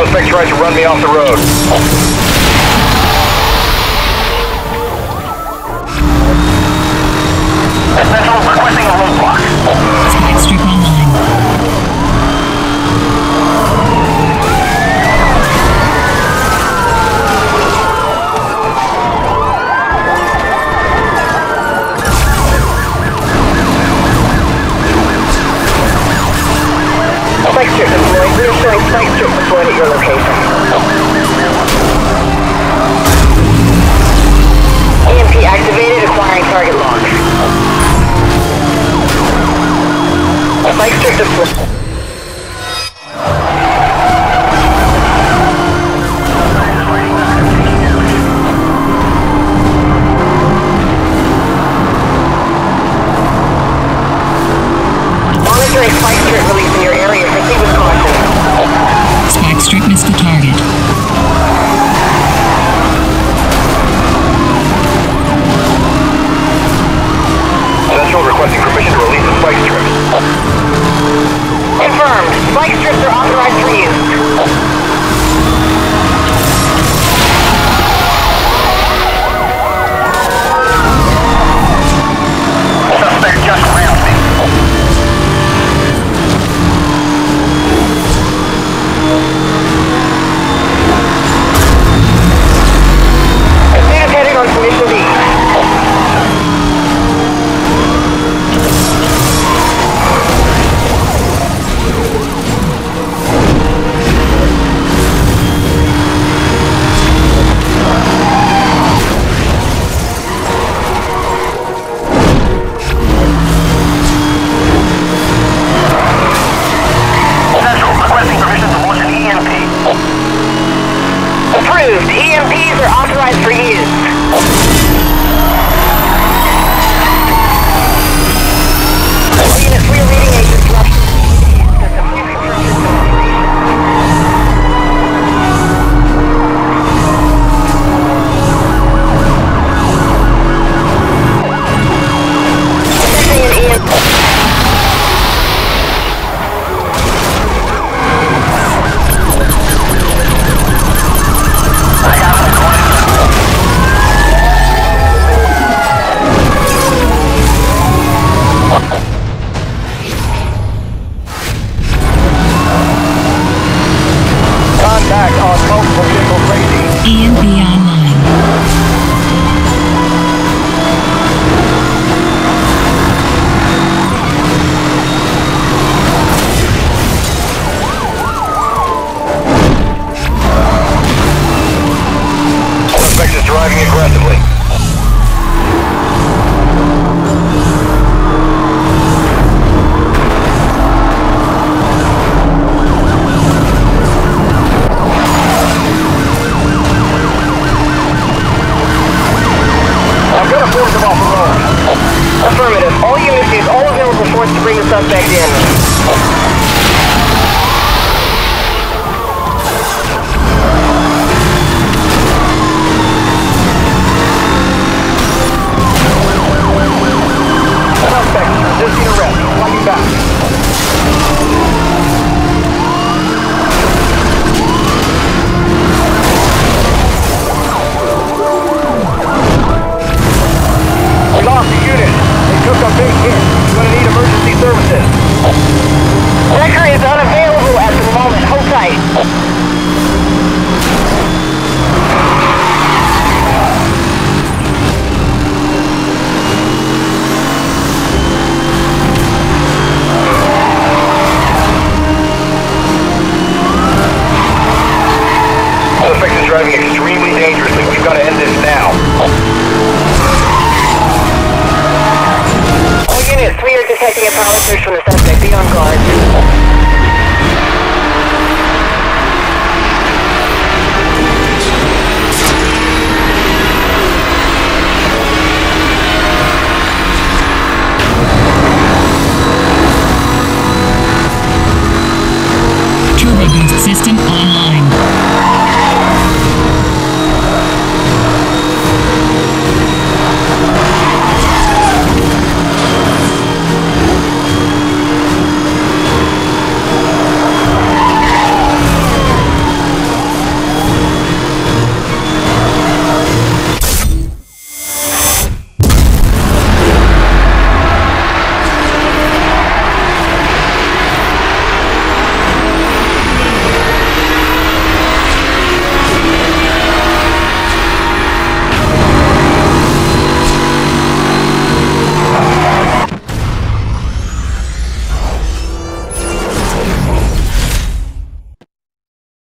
Suspect's tried to run me off the road. approved. the way. driving extremely dangerously. We've got to end this now. All units, we are detecting a power surge from the suspect. Be on guard.